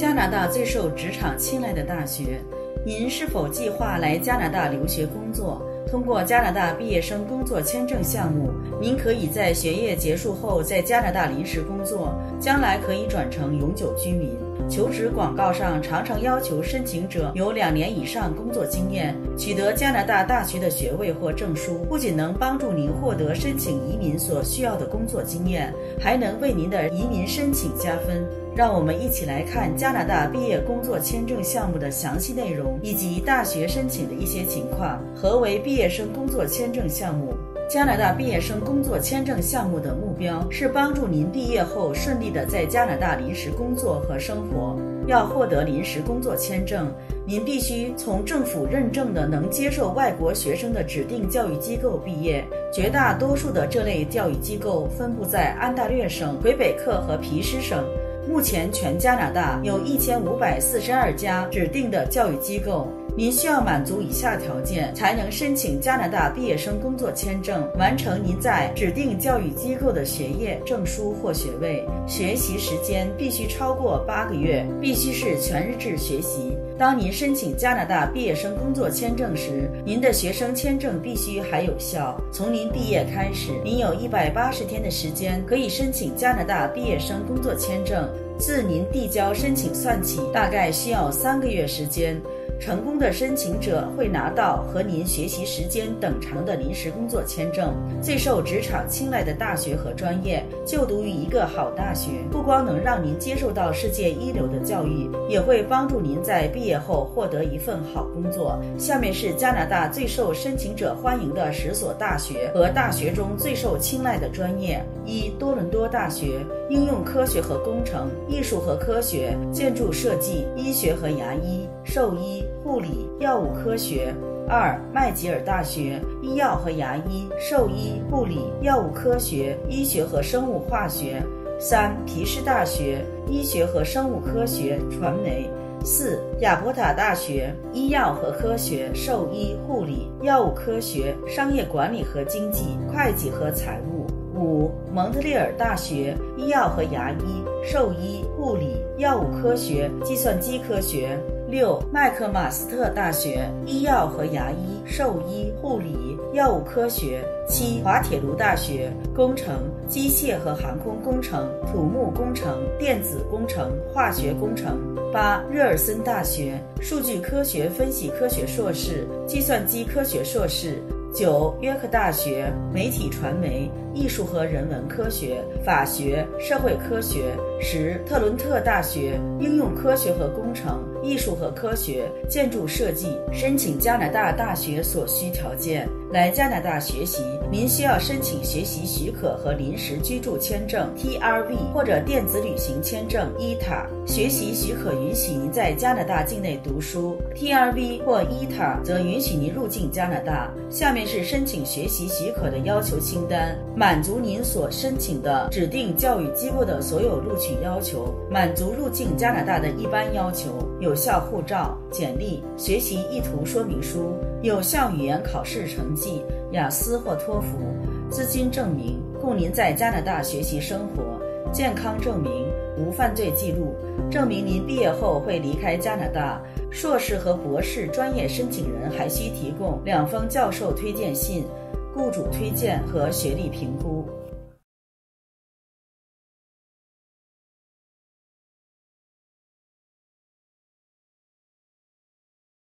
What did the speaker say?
加拿大最受职场青睐的大学，您是否计划来加拿大留学工作？通过加拿大毕业生工作签证项目，您可以在学业结束后在加拿大临时工作，将来可以转成永久居民。求职广告上常常要求申请者有两年以上工作经验，取得加拿大大学的学位或证书，不仅能帮助您获得申请移民所需要的工作经验，还能为您的移民申请加分。让我们一起来看加拿大毕业工作签证项目的详细内容，以及大学申请的一些情况。何为毕业生工作签证项目？加拿大毕业生工作签证项目的目标是帮助您毕业后顺利的在加拿大临时工作和生活。要获得临时工作签证，您必须从政府认证的能接受外国学生的指定教育机构毕业。绝大多数的这类教育机构分布在安大略省、魁北克和皮斯省。目前，全加拿大有一千五百四十二家指定的教育机构。您需要满足以下条件，才能申请加拿大毕业生工作签证，完成您在指定教育机构的学业、证书或学位。学习时间必须超过八个月，必须是全日制学习。当您申请加拿大毕业生工作签证时，您的学生签证必须还有效。从您毕业开始，您有一百八十天的时间可以申请加拿大毕业生工作签证。自您递交申请算起，大概需要三个月时间。成功的申请者会拿到和您学习时间等长的临时工作签证。最受职场青睐的大学和专业，就读于一个好大学，不光能让您接受到世界一流的教育，也会帮助您在毕业后获得一份好工作。下面是加拿大最受申请者欢迎的十所大学和大学中最受青睐的专业：一、多伦多大学，应用科学和工程、艺术和科学、建筑设计、医学和牙医、兽医。护理、药物科学；二、麦吉尔大学，医药和牙医、兽医、护理、药物科学、医学和生物化学；三、皮士大学，医学和生物科学、传媒；四、亚伯塔大学，医药和科学、兽医、护理、药物科学、商业管理和经济、会计和财务；五、蒙特利尔大学，医药和牙医、兽医、护理、药物科学、计算机科学。六、麦克马斯特大学医药和牙医、兽医、护理、药物科学。七、滑铁卢大学工程、机械和航空工程、土木工程、电子工程、化学工程。八、热尔森大学数据科学分析科学硕士、计算机科学硕士。九、约克大学媒体传媒、艺术和人文科学、法学、社会科学。十、特伦特大学应用科学和工程、艺术和科学、建筑设计。申请加拿大大学所需条件。来加拿大学习，您需要申请学习许可和临时居住签证 （TRV） 或者电子旅行签证 （ETA）。学习许可允许您在加拿大境内读书，TRV 或 ETA 则允许您入境加拿大。下面是申请学习许可的要求清单：满足您所申请的指定教育机构的所有录取要求，满足入境加拿大的一般要求，有有效护照、简历、学习意图说明书。有效语言考试成绩，雅思或托福，资金证明，供您在加拿大学习生活，健康证明，无犯罪记录，证明您毕业后会离开加拿大。硕士和博士专业申请人还需提供两封教授推荐信、雇主推荐和学历评估。